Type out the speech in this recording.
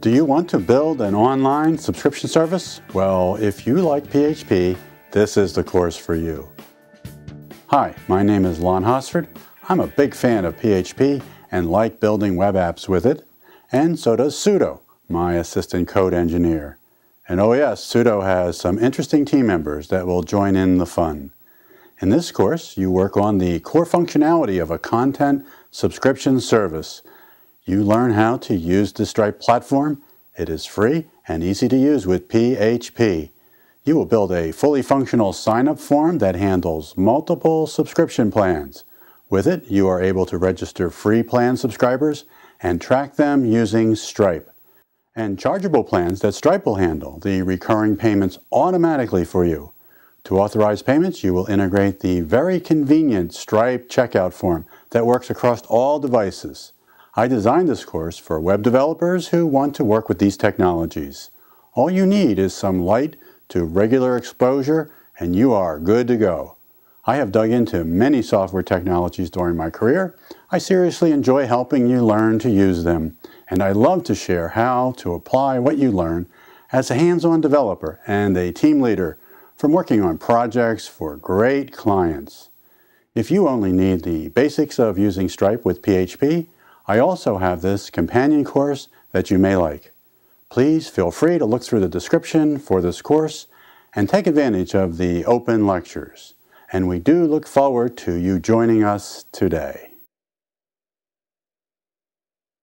Do you want to build an online subscription service? Well, if you like PHP, this is the course for you. Hi, my name is Lon Hosford. I'm a big fan of PHP and like building web apps with it, and so does Sudo, my assistant code engineer. And oh yes, Sudo has some interesting team members that will join in the fun. In this course, you work on the core functionality of a content subscription service you learn how to use the Stripe platform. It is free and easy to use with PHP. You will build a fully functional sign-up form that handles multiple subscription plans. With it, you are able to register free plan subscribers and track them using Stripe. And chargeable plans that Stripe will handle the recurring payments automatically for you. To authorize payments, you will integrate the very convenient Stripe checkout form that works across all devices. I designed this course for web developers who want to work with these technologies. All you need is some light to regular exposure and you are good to go. I have dug into many software technologies during my career. I seriously enjoy helping you learn to use them, and I love to share how to apply what you learn as a hands-on developer and a team leader from working on projects for great clients. If you only need the basics of using Stripe with PHP, I also have this companion course that you may like. Please feel free to look through the description for this course and take advantage of the open lectures. And we do look forward to you joining us today.